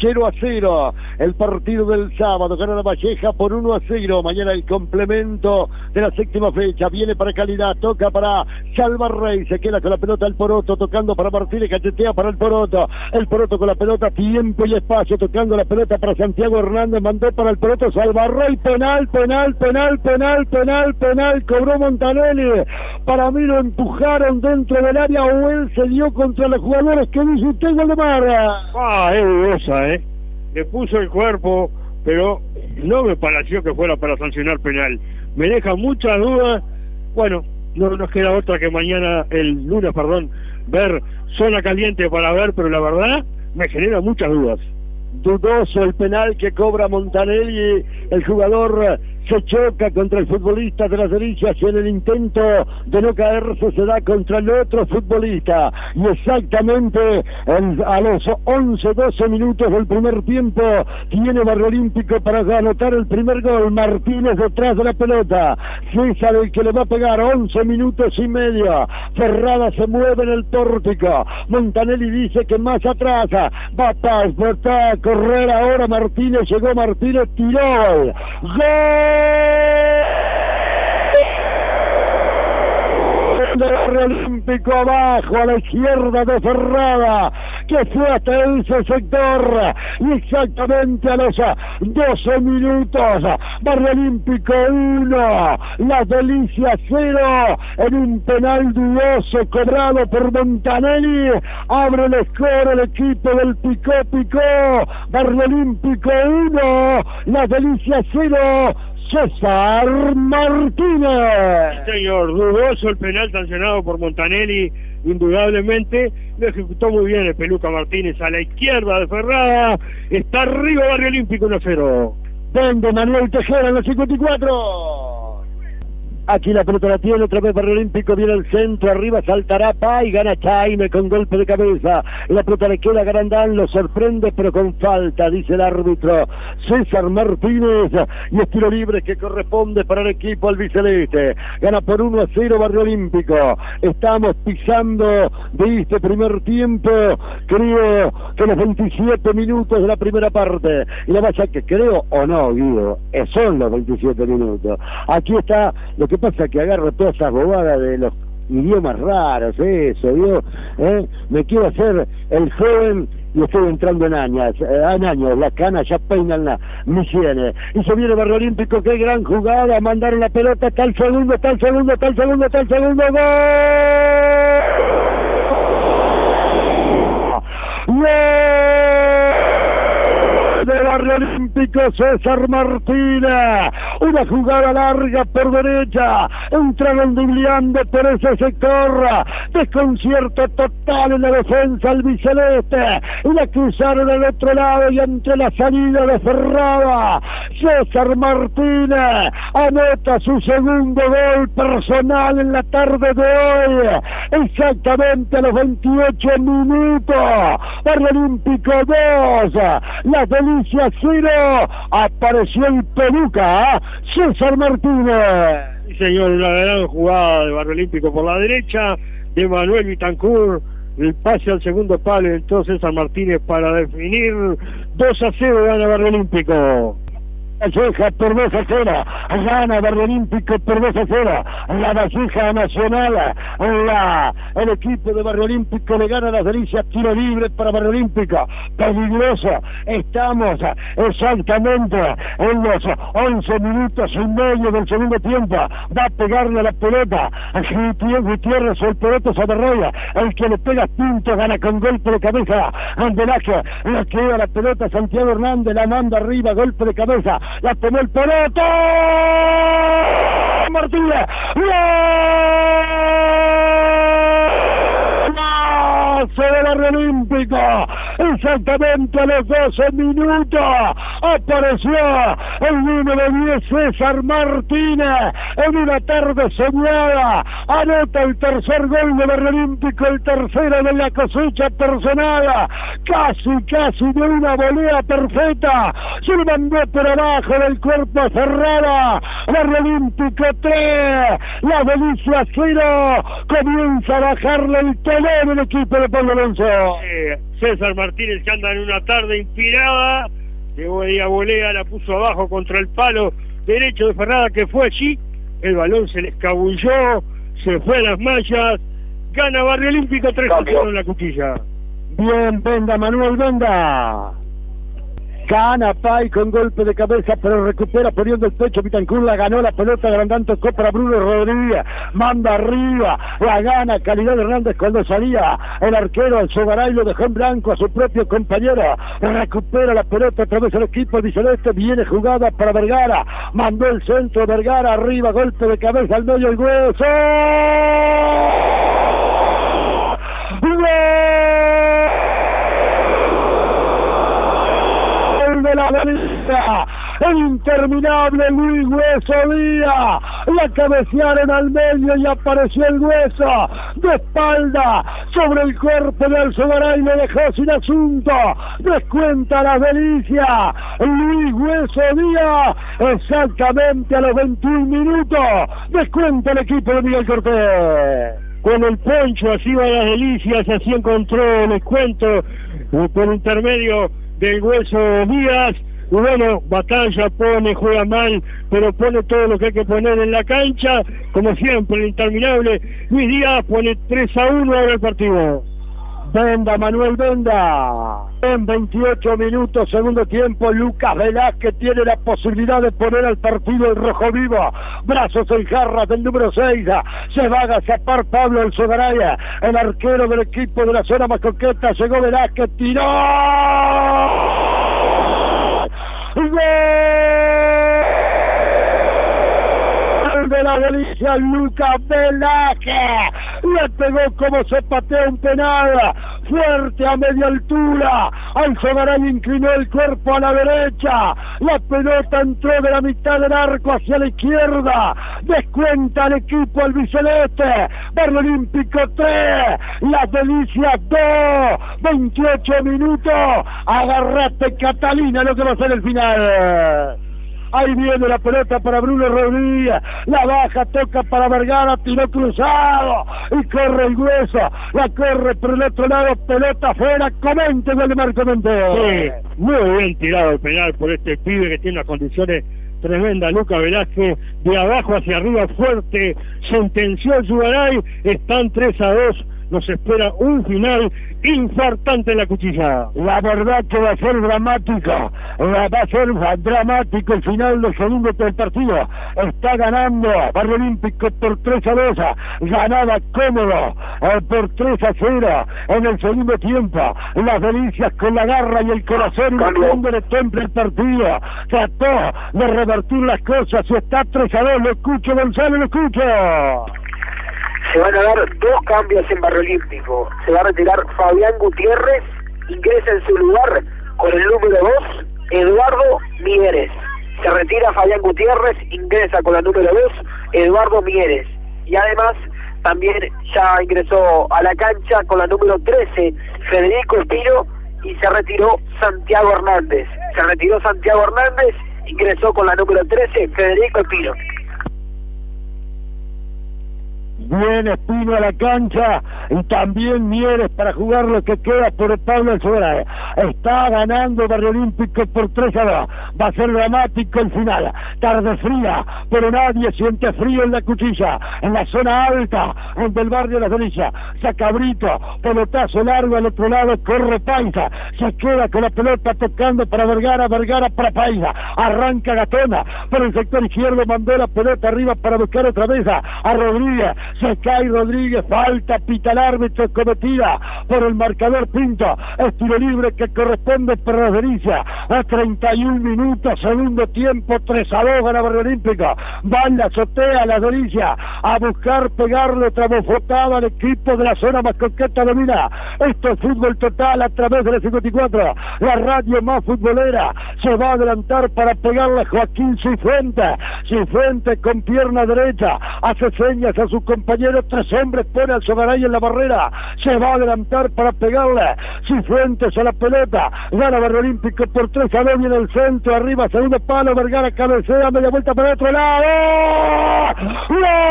0 a 0. El partido del sábado gana la Valleja por 1 a 0. Mañana el complemento de la séptima fecha. Viene para Calidad, toca para Salvarrey. Se queda con la pelota el Poroto, tocando para Martínez, cachetea para el Poroto. El Poroto con la pelota, tiempo y espacio, tocando la pelota para Santiago Hernández. Mandó para el Poroto Salvarrey. Penal, penal, penal, penal, penal, penal. Cobró Montanelli. Para mí lo empujaron dentro del área o él se dio contra los jugadores. ¿Qué dice usted, Waldemar? Ah, es dudosa, ¿eh? Le puso el cuerpo, pero no me pareció que fuera para sancionar penal. Me deja muchas dudas. Bueno, no nos queda otra que mañana, el lunes, perdón, ver zona caliente para ver, pero la verdad me genera muchas dudas. Dudoso el penal que cobra Montanelli, el jugador se choca contra el futbolista de las delicias y en el intento de no caerse se da contra el otro futbolista. Y exactamente a los 11, 12 minutos del primer tiempo tiene Barrio Olímpico para anotar el primer gol. Martínez detrás de la pelota. César el que le va a pegar 11 minutos y medio. Ferrada se mueve en el pórtico. Montanelli dice que más atrás va a, correr ahora Martínez. Llegó Martínez, tiró. ¡Gol! Olímpico abajo a la izquierda de Ferrada que fue hasta ese sector y exactamente a los 12 minutos. Barrio Olímpico 1 La Delicia 0 en un penal dudoso cobrado por Montanelli. Abre el score el equipo del Picó Picó Barrio Olímpico 1 La Delicia 0 César Martínez. señor, dudoso el penal sancionado por Montanelli, indudablemente. Lo ejecutó muy bien el Peluca Martínez a la izquierda de Ferrada. Está arriba Barrio Olímpico 1-0. Vende Manuel Tejera en los 54. Aquí la pelota la tiene otra vez Barrio Olímpico, viene el centro, arriba saltará Pa y gana Chaime con golpe de cabeza. La pelota le queda a lo sorprende pero con falta, dice el árbitro César Martínez. Y estilo libre que corresponde para el equipo albiceleste. Gana por 1 a 0 Barrio Olímpico. Estamos pisando de este primer tiempo, creo que los 27 minutos de la primera parte. Y la vaya que creo o no, Guido, son los 27 minutos. Aquí está lo que pasa que agarro todas esas bobadas de los idiomas raros, eso, yo ¿Eh? Me quiero hacer el joven y estoy entrando en años, eh, en años, las canas ya peinan la misiones. Y se viene Barrio Olímpico, qué gran jugada, mandaron la pelota, tal segundo, tal segundo, tal segundo, tal segundo, gol. Barrio Olímpico César Martínez. Una jugada larga por derecha. Entraron dubleando por ese sector. Desconcierto total en la defensa albiceleste. Y la cruzaron al otro lado y ante la salida de Ferrada. César Martínez anota su segundo gol personal en la tarde de hoy. Exactamente a los 28 minutos. Barrio Olímpico 2. La Delicia 0. Apareció el Peluca. César Martínez. Sí, señor, una gran jugada de Barrio Olímpico por la derecha de Manuel Vitancourt. El pase al segundo palo, entonces César Martínez para definir 2 a 0 gana Barrio Olímpico. Por 2 a 0, gana Barrio Olímpico por 2 a 0, la Valleja Nacional, la, el equipo de Barrio Olímpico le gana las delicias, tiro libre para Barrio Olímpico, peligroso, estamos exactamente en los 11 minutos y medio del segundo tiempo, va a pegarle a la pelota, Gutiérrez, el pelota se desarrolla, el que le pega punto gana con golpe de cabeza, Andelaje, le queda la pelota Santiago Hernández, la manda arriba, golpe de cabeza, la tomó el Poroto. Martínez. Se del Barrio Olímpico, exactamente a los 12 minutos, apareció el número 10 César Martínez en una tarde soñada, anota el tercer gol de Barrio Olímpico, el tercero de la cosecha personal, casi, casi de una volea perfecta, se le mandó por abajo del cuerpo cerrada, Barrio Olímpico 3, la delicia 0, comienza a bajarle el telón el equipo de Pablo Alonso. César Martínez que anda en una tarde inspirada, que a volea, la puso abajo contra el palo derecho de Ferrada que fue allí, el balón se le escabulló, se fue a las mallas, gana Barrio Olímpico 3 0 en la cuchilla. Bien, venda Manuel, venda. Gana Pai con golpe de cabeza, pero recupera poniendo el pecho. Pitancur la ganó la pelota, agrandando tocó para Bruno Rodríguez. Manda arriba, la gana Calidad Hernández cuando salía. El arquero, el Sogaray, lo dejó en blanco a su propio compañero. Recupera la pelota a través del equipo Celeste. Viene jugada para Vergara. Mandó el centro, Vergara arriba, golpe de cabeza al medio, el hueso. de la derecha. El interminable Luis Hueso Díaz. La cabecearon al medio y apareció el hueso de espalda sobre el cuerpo del Alzogaray. Le dejó sin asunto. Descuenta la delicia. Luis Hueso Díaz. Exactamente a los 21 minutos. Descuenta el equipo de Miguel Cortés con el poncho, así va las delicias, así encontró, les cuento, por intermedio del hueso Díaz. Y bueno, batalla, pone, juega mal, pero pone todo lo que hay que poner en la cancha. Como siempre, el interminable Luis Díaz pone 3 a 1 ahora el partido. Venda, Manuel Venda. En 28 minutos, segundo tiempo, Lucas Velázquez tiene la posibilidad de poner al partido el rojo vivo. Brazos en jarras del número 6. Se va a agazapar Pablo El Sogaraya, el arquero del equipo de la zona más coqueta. Llegó Velázquez, tiró. ¡Gol! de la delicia Lucas Velázquez. Le pegó como se patea un penal. Fuerte a media altura. Alzogaray inclinó el cuerpo a la derecha. La pelota entró de la mitad del arco hacia la izquierda. Descuenta el equipo albiceleste. Olímpico 3. Las delicias 2. 28 minutos. Agarrate Catalina lo que va a ser el final. Ahí viene la pelota para Bruno Rodríguez. La baja, toca para Vergara, tiró cruzado. Y corre el hueso. La corre por el otro lado, pelota afuera. Comente, Valdemar, comente. Sí, muy bien tirado el penal por este pibe que tiene unas condiciones tremendas. Luca Velázquez, de abajo hacia arriba, fuerte. Sentenció el Yugaray. Están 3 a 2 nos espera un final infartante en la cuchilla. La verdad que va a ser dramático, va a ser dramático el final del segundo del partido. Está ganando Barrio Olímpico por 3 a 2, ganada cómodo eh, por 3 a 0 en el segundo tiempo. Las delicias con la garra y el corazón y el temple el partido. Trató de revertir las cosas y está 3 a 2. Lo escucho, Gonzalo, lo escucho se van a dar dos cambios en Barrio Olímpico. Se va a retirar Fabián Gutiérrez, ingresa en su lugar con el número 2, Eduardo Mieres. Se retira Fabián Gutiérrez, ingresa con la número 2, Eduardo Mieres. Y además también ya ingresó a la cancha con la número 13, Federico Espino, y se retiró Santiago Hernández. Se retiró Santiago Hernández, ingresó con la número 13, Federico Espino. Viene Espino a la cancha y también Mieres para jugar lo que queda por el Pablo Alzuela. Está ganando Barrio Olímpico por 3 a 2. Va a ser dramático el final. Tarde fría, pero nadie siente frío en la cuchilla. En la zona alta del barrio La Delicias. Saca Brito, pelotazo largo al otro lado, corre Paisa. Se queda con la pelota tocando para Vergara, Vergara para Paisa. Arranca Gatona por el sector izquierdo, mandó la pelota arriba para buscar otra vez a Rodríguez. Se cae Rodríguez, falta, pita el árbitro cometida por el marcador Pinto, estilo libre que corresponde para la a 31 minutos, segundo tiempo, 3 a 2 gana Barrio Va la azotea la Delicia, a buscar pegarle otra bofetada al equipo de la zona más coqueta domina, esto es fútbol total a través de la 54, la radio más futbolera, se va a adelantar para pegarle a Joaquín Cifuente, Cifuente con pierna derecha, hace señas a su compañero, tres hombres, pone al Sogaray en la barrera, se va a adelantar para pegarle, Cifuentes a la pelota, gana Barrio Olímpico por tres a dos en el centro, arriba, segundo palo, Vergara cabecea, media vuelta para el otro lado, ¡Gol!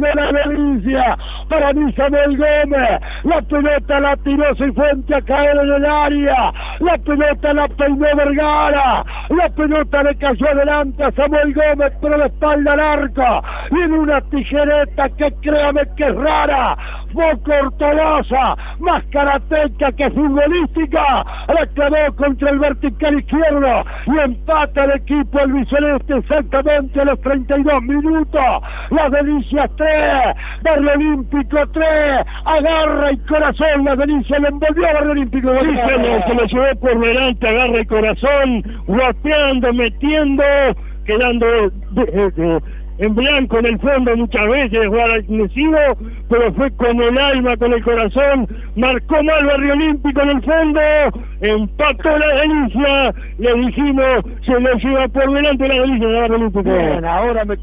de la delicia para mí Samuel Gómez. La pelota la tiró Cifuente a caer en el área. La pelota la peinó Vergara. La pelota le cayó adelante a Samuel Gómez, pero de espalda al arco. En una tijereta que créame que es rara. Foco ortodoxa, más karateca que futbolística. La clavó contra el vertical izquierdo y empata el equipo el biceleste exactamente a los 32 minutos. Las delicias 3, Barrio Olímpico 3, agarra y corazón, las delicias le envolvió a Barrio Olímpico. Sí, se lo, llevó por delante, agarra y corazón, golpeando, metiendo, quedando de- de- en blanco en el fondo muchas veces, jugar agresivo, pero fue con el alma, con el corazón, marcó mal Barrio Olímpico en el fondo, empató la delicia, le dijimos, se lo lleva por delante la delicia de Barrio Olímpico. Ahora me